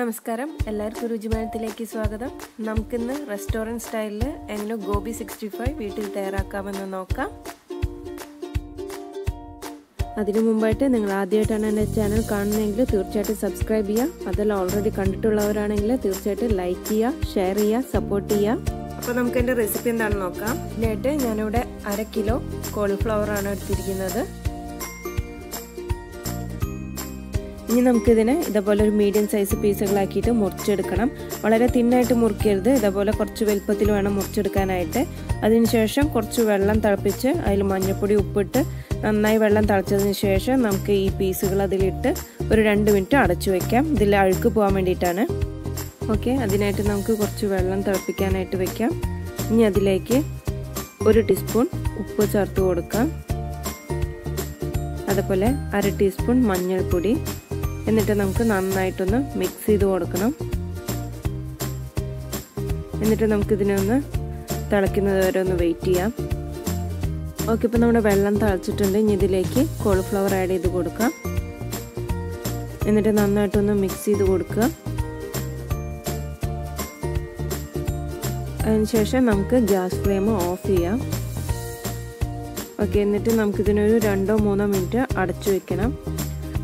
നമസ്കാരം. എല്ലാവർക്കും രുചിമനത്തിലേക്ക് സ്വാഗതം. നമുക്കിന്ന് റെസ്റ്റോറന്റ് സ്റ്റൈലിൽ എങ്ങനെ ഗോബി സിക്സ്റ്റി ഫൈവ് വീട്ടിൽ തയ്യാറാക്കാമെന്ന് നോക്കാം. അതിനു മുമ്പായിട്ട് നിങ്ങൾ ആദ്യമായിട്ടാണ് എന്റെ ചാനൽ കാണുന്നതെങ്കിൽ തീർച്ചയായിട്ടും സബ്സ്ക്രൈബ് ചെയ്യുക. അതെല്ലാം ഓൾറെഡി കണ്ടിട്ടുള്ളവരാണെങ്കിൽ തീർച്ചയായിട്ടും ലൈക്ക് ചെയ്യുക ഷെയർ ചെയ്യുക സപ്പോർട്ട് ചെയ്യുക. അപ്പോൾ നമുക്ക് എന്റെ റെസിപ്പി എന്താണെന്ന് നോക്കാം. ഇതിനായിട്ട് ഞാനിവിടെ അര കിലോ കോളിഫ്ലവർ ആണ് എടുത്തിരിക്കുന്നത്. ഇനി നമുക്കിതിനെ ഇതേപോലെ ഒരു മീഡിയം സൈസ് പീസുകളാക്കിയിട്ട് മുറിച്ചെടുക്കണം. വളരെ തിന്നായിട്ട് മുറിക്കരുത്. ഇതേപോലെ കുറച്ച് വലുപ്പത്തിൽ വേണം മുറിച്ചെടുക്കാനായിട്ട്. അതിനുശേഷം കുറച്ച് വെള്ളം തിളപ്പിച്ച് അതിൽ മഞ്ഞൾപ്പൊടി ഉപ്പിട്ട് നന്നായി വെള്ളം തിളച്ചതിന് ശേഷം നമുക്ക് ഈ പീസുകൾ അതിലിട്ട് ഒരു രണ്ട് മിനിറ്റ് അടച്ചു വയ്ക്കാം ഇതിൽ അഴുക്ക് പോകാൻ വേണ്ടിയിട്ടാണ്. ഓക്കെ അതിനായിട്ട് നമുക്ക് കുറച്ച് വെള്ളം തിളപ്പിക്കാനായിട്ട് വെക്കാം. ഇനി അതിലേക്ക് ഒരു ടീസ്പൂൺ ഉപ്പ് ചേർത്ത് കൊടുക്കാം. അതുപോലെ അര ടീസ്പൂൺ മഞ്ഞൾപ്പൊടി. എന്നിട്ട് നമുക്ക് നന്നായിട്ടൊന്ന് മിക്സ് ചെയ്ത് കൊടുക്കണം. എന്നിട്ട് നമുക്കിതിനെ ഒന്ന് തിളയ്ക്കുന്നത് വരെ ഒന്ന് വെയിറ്റ് ചെയ്യാം. ഓക്കെ ഇപ്പോൾ നമ്മുടെ വെള്ളം തിളച്ചിട്ടുണ്ട്. ഇനി ഇതിലേക്ക് കോളിഫ്ലവർ ആഡ് ചെയ്ത് കൊടുക്കാം. എന്നിട്ട് നന്നായിട്ടൊന്ന് മിക്സ് ചെയ്ത് കൊടുക്കുക. അതിനുശേഷം നമുക്ക് ഗ്യാസ് ഫ്ലെയിം ഓഫ് ചെയ്യാം. ഓക്കെ എന്നിട്ട് നമുക്കിതിനൊരു രണ്ടോ മൂന്നോ മിനിറ്റ് അടച്ചു വെക്കണം.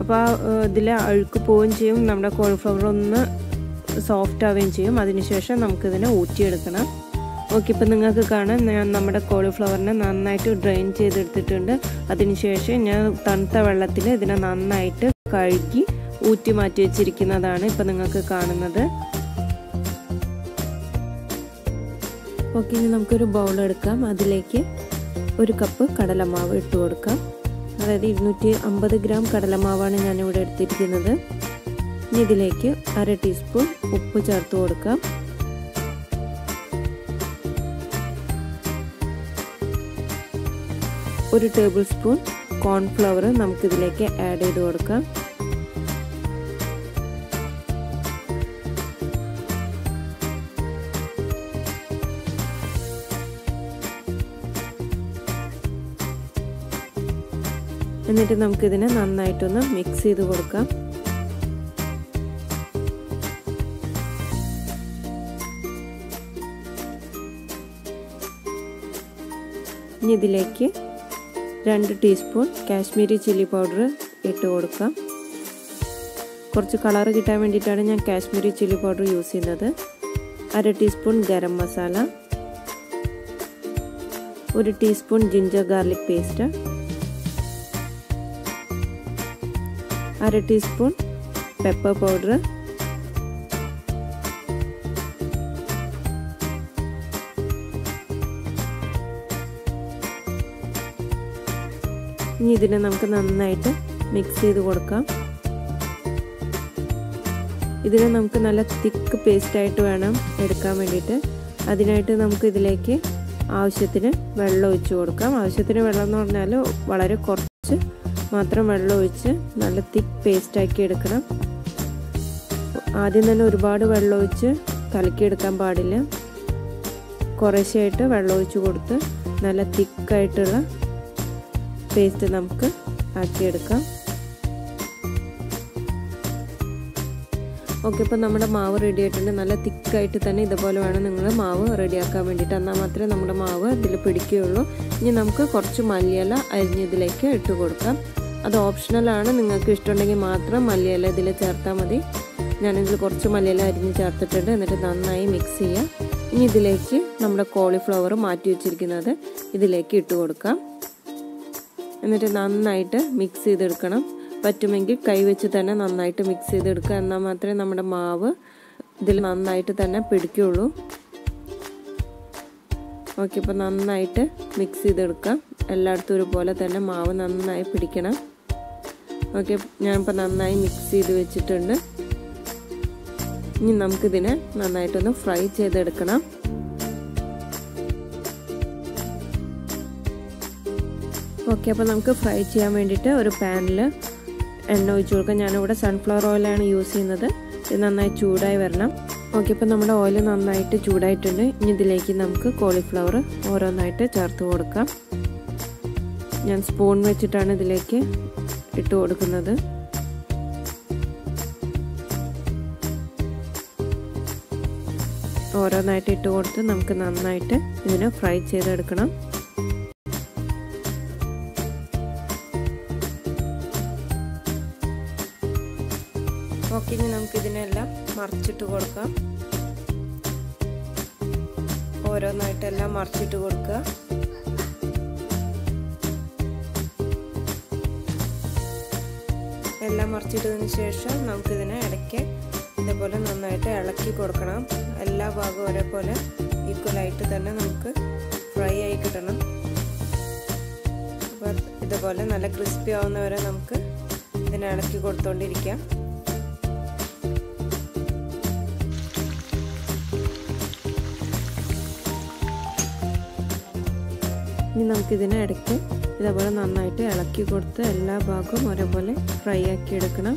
അപ്പോൾ ആ ഇതിൽ അഴുക്ക് പോവുകയും ചെയ്യും. നമ്മുടെ കോളിഫ്ലവർ ഒന്ന് സോഫ്റ്റ് ആവുകയും ചെയ്യും. അതിനുശേഷം നമുക്കിതിനെ ഊറ്റിയെടുക്കണം. ഓക്കെ ഇപ്പം നിങ്ങൾക്ക് കാണാം. ഞാൻ നമ്മുടെ കോളിഫ്ലവറിനെ നന്നായിട്ട് ഡ്രെയിൻ ചെയ്തെടുത്തിട്ടുണ്ട്. അതിനുശേഷം ഞാൻ തണുത്ത വെള്ളത്തിൽ ഇതിനെ നന്നായിട്ട് കഴുകി ഊറ്റി മാറ്റി വെച്ചിരിക്കുന്നതാണ് ഇപ്പം നിങ്ങൾക്ക് കാണുന്നത്. ഓക്കെ ഇനി നമുക്കൊരു ബൗൾ എടുക്കാം. അതിലേക്ക് ഒരു കപ്പ് കടലമാവ് ഇട്ട് കൊടുക്കാം. അതായത് ഇരുന്നൂറ്റി അമ്പത് ഗ്രാം കടലമാവാണ് ഞാനിവിടെ എടുത്തിരിക്കുന്നത്. ഇനി ഇതിലേക്ക് അര ടീസ്പൂൺ ഉപ്പ് ചേർത്ത് കൊടുക്കാം. ഒരു ടേബിൾ സ്പൂൺ കോൺഫ്ലവർ നമുക്കിതിലേക്ക് ആഡ് ചെയ്ത് കൊടുക്കാം. എന്നിട്ട് നമുക്കിതിനെ നന്നായിട്ടൊന്ന് മിക്സ് ചെയ്ത് കൊടുക്കാം. ഇനി ഇതിലേക്ക് രണ്ട് ടീസ്പൂൺ കാശ്മീരി ചില്ലി പൗഡർ ഇട്ട് കൊടുക്കാം. കുറച്ച് കളർ കിട്ടാൻ വേണ്ടിയിട്ടാണ് ഞാൻ കാശ്മീരി ചില്ലി പൗഡർ യൂസ് ചെയ്യുന്നത്. അര ടീസ്പൂൺ ഗരം മസാല. ഒരു ടീസ്പൂൺ ജിഞ്ചർ ഗാർലിക് പേസ്റ്റ് അര ടീസ്പൂൺ പെപ്പർ പൗഡർ. ഇനി ഇതിനെ നമുക്ക് നന്നായിട്ട് മിക്സ് ചെയ്ത് കൊടുക്കാം. ഇതിനെ നമുക്ക് നല്ല തിക്ക് പേസ്റ്റായിട്ട് വേണം എടുക്കാൻ വേണ്ടിയിട്ട്. അതിനായിട്ട് നമുക്ക് ഇതിലേക്ക് ആവശ്യത്തിന് വെള്ളം ഒഴിച്ചു കൊടുക്കാം. ആവശ്യത്തിന് വെള്ളം എന്ന് പറഞ്ഞാൽ വളരെ കുറച്ച് മാത്രം വെള്ളം ഒഴിച്ച് നല്ല തിക്ക് പേസ്റ്റാക്കി എടുക്കണം. ആദ്യം തന്നെ ഒരുപാട് വെള്ളം ഒഴിച്ച് കലക്കിയെടുക്കാൻ പാടില്ല. കുറേശ്ശായിട്ട് വെള്ളം ഒഴിച്ച് കൊടുത്ത് നല്ല തിക്കായിട്ടുള്ള പേസ്റ്റ് നമുക്ക് ആക്കിയെടുക്കാം. ഓക്കെ ഇപ്പോൾ നമ്മുടെ മാവ് റെഡി ആയിട്ടുണ്ട്. നല്ല തിക്കായിട്ട് തന്നെ ഇതുപോലെ വേണം നിങ്ങൾ മാവ് റെഡിയാക്കാൻ വേണ്ടിയിട്ട്. എന്നാൽ മാത്രമേ നമ്മുടെ മാവ് ഇതിൽ പിടിക്കുകയുള്ളൂ. ഇനി നമുക്ക് കുറച്ച് മല്ലിയില അരിഞ്ഞതിലേക്ക് ഇട്ട് കൊടുക്കാം. അത് ഓപ്ഷണലാണ്. നിങ്ങൾക്ക് ഇഷ്ടമുണ്ടെങ്കിൽ മാത്രം മല്ലിയില ഇതിൽ ചേർത്താൽ മതി. ഞാനിതിൽ കുറച്ച് മല്ലിയില അരിഞ്ഞ് ചേർത്തിട്ടുണ്ട്. എന്നിട്ട് നന്നായി മിക്സ് ചെയ്യാം. ഇനി ഇതിലേക്ക് നമ്മുടെ കോളിഫ്ലവർ മാറ്റി വെച്ചിരിക്കുന്നത് ഇതിലേക്ക് ഇട്ട് കൊടുക്കാം. എന്നിട്ട് നന്നായിട്ട് മിക്സ് ചെയ്തെടുക്കണം. പറ്റുമെങ്കിൽ കൈ വെച്ച് തന്നെ നന്നായിട്ട് മിക്സ് ചെയ്തെടുക്കുക. എന്നാൽ മാത്രമേ നമ്മുടെ മാവ് ഇതിൽ നന്നായിട്ട് തന്നെ പിടിക്കുള്ളൂ. ഓക്കെ ഇപ്പോൾ നന്നായിട്ട് മിക്സ് ചെയ്തെടുക്കാം. എല്ലായിടത്തും ഒരുപോലെ തന്നെ മാവ് നന്നായി പിടിക്കണം. ഓക്കെ ഞാനിപ്പോൾ നന്നായി മിക്സ് ചെയ്ത് വെച്ചിട്ടുണ്ട്. ഇനി നമുക്കിതിനെ നന്നായിട്ടൊന്ന് ഫ്രൈ ചെയ്തെടുക്കണം. ഓക്കെ അപ്പോൾ നമുക്ക് ഫ്രൈ ചെയ്യാൻ വേണ്ടിയിട്ട് ഒരു പാനിൽ എണ്ണ ഒഴിച്ചു കൊടുക്കാം. ഞാനിവിടെ സൺഫ്ലവർ ഓയിലാണ് യൂസ് ചെയ്യുന്നത്. ഇത് നന്നായി ചൂടായി വരണം. ഓക്കെ അപ്പോൾ നമ്മുടെ ഓയിൽ നന്നായിട്ട് ചൂടായിട്ടുണ്ട്. ഇനി ഇതിലേക്ക് നമുക്ക് കോളിഫ്ലവർ ഓരോന്നായിട്ട് ചേർത്ത് കൊടുക്കാം. ഞാൻ സ്പൂൺ വെച്ചിട്ടാണ് ഇതിലേക്ക് ഇട്ട് കൊടുക്കുന്നത്. ഓരോന്നായിട്ട് ഇട്ട് കൊടുത്ത് നമുക്ക് നന്നായിട്ട് ഇതിനെ ഫ്രൈ ചെയ്തെടുക്കണം. ഇനി നമുക്ക് ഇതിനെല്ലാം മറിച്ചിട്ട് കൊടുക്കാം. ഓരോന്നായിട്ടെല്ലാം മറിച്ചിട്ട് കൊടുക്കുക. എല്ലാം മറിച്ചിട്ടതിന് ശേഷം നമുക്കിതിനെ ഇടയ്ക്ക് ഇതേപോലെ നന്നായിട്ട് ഇളക്കി കൊടുക്കണം. എല്ലാ ഭാഗവും ഒരേപോലെ ഈക്വലായിട്ട് തന്നെ നമുക്ക് ഫ്രൈ ആയി കിട്ടണം. അപ്പോൾ ഇതുപോലെ നല്ല ക്രിസ്പി ആവുന്നവരെ നമുക്ക് ഇതിനെ ഇളക്കി കൊടുത്തോണ്ടിരിക്കാം. ഇനി നമുക്കിതിനെ ഇടയ്ക്ക് ഇതേപോലെ നന്നായിട്ട് ഇളക്കി കൊടുത്ത് എല്ലാ ഭാഗവും ഒരേപോലെ ഫ്രൈ ആക്കി എടുക്കണം.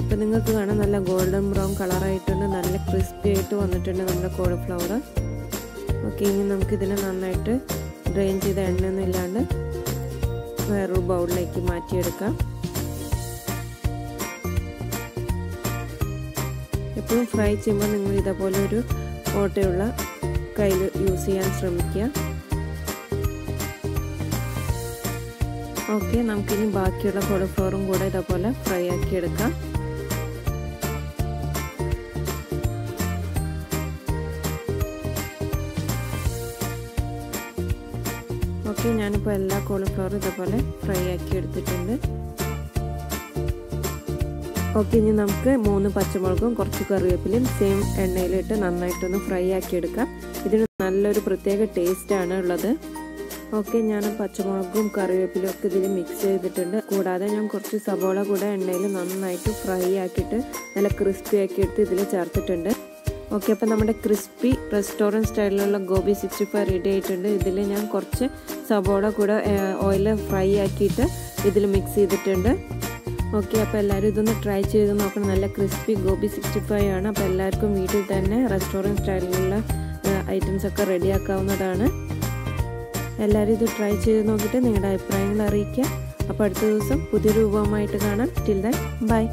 ഇപ്പം നിങ്ങൾക്ക് കാണാൻ നല്ല ഗോൾഡൻ ബ്രൗൺ കളറായിട്ടുണ്ട് നല്ല ക്രിസ്പി ആയിട്ട് വന്നിട്ടുണ്ട് നമ്മുടെ കോളിഫ്ലവർ ഓക്കെ ഇനി നമുക്കിതിനെ നന്നായിട്ട് ഡ്രെയിൻ ചെയ്ത എണ്ണയൊന്നും ഇല്ലാണ്ട് വേറൊരു ബൗളിലേക്ക് മാറ്റിയെടുക്കാം. എപ്പോഴും ഫ്രൈ ചെയ്യുമ്പോൾ നിങ്ങൾ ഇതേപോലെ ഒരു ഓട്ടയുള്ള കയ്യിൽ യൂസ് ചെയ്യാൻ ശ്രമിക്കുക. ഓക്കെ നമുക്കിനി ബാക്കിയുള്ള കോളിഫ്ലവറും കൂടെ ഇതേപോലെ ഫ്രൈ ആക്കി എടുക്കാം. ഓക്കെ ഞാനിപ്പോൾ എല്ലാ കോളിഫ്ലവറും ഇതേപോലെ ഫ്രൈ ആക്കി എടുത്തിട്ടുണ്ട്. ഓക്കെ ഇനി നമുക്ക് മൂന്ന് പച്ചമുളകും കുറച്ച് കറിവേപ്പിലയും സെയിം എണ്ണയിലിട്ട് നന്നായിട്ടൊന്ന് ഫ്രൈ ആക്കി എടുക്കാം. ഇതിന് നല്ലൊരു പ്രത്യേക ടേസ്റ്റാണ് ഉള്ളത്. ഓക്കെ ഞാൻ പച്ചമുളകും കറിവേപ്പിലും ഒക്കെ ഇതിൽ മിക്സ് ചെയ്തിട്ടുണ്ട്. കൂടാതെ ഞാൻ കുറച്ച് സവോള കൂടെ എണ്ണയിൽ നന്നായിട്ട് ഫ്രൈ ആക്കിയിട്ട് നല്ല ക്രിസ്പി ആക്കി എടുത്ത് ഇതിൽ ചേർത്തിട്ടുണ്ട്. ഓക്കെ അപ്പോൾ നമ്മുടെ ക്രിസ്പി റെസ്റ്റോറന്റ് സ്റ്റൈലിലുള്ള ഗോബി സിക്സ്റ്റി ഫൈവ് റെഡി ആയിട്ടുണ്ട്. ഇതിൽ ഞാൻ കുറച്ച് സവോള കൂടെ ഓയിൽ ഫ്രൈ ആക്കിയിട്ട് ഇതിൽ മിക്സ് ചെയ്തിട്ടുണ്ട്. ഓക്കെ അപ്പോൾ എല്ലാവരും ഇതൊന്ന് ട്രൈ ചെയ്ത് നോക്കണം. നല്ല ക്രിസ്പി ഗോബി സിക്സ്റ്റി ഫൈവ് ആണ്. അപ്പോൾ എല്ലാവർക്കും വീട്ടിൽ തന്നെ റെസ്റ്റോറന്റ് സ്റ്റൈലിലുള്ള ഐറ്റംസ് ഒക്കെ റെഡിയാക്കാവുന്നതാണ് എല്ലാവരും ഇത് ട്രൈ ചെയ്ത് നോക്കിയിട്ട് നിങ്ങളുടെ അഭിപ്രായങ്ങൾ അറിയിക്കുക. അപ്പോൾ അടുത്ത ദിവസം പുതിയൊരു രൂപമായിട്ട് കാണാം. Till then bye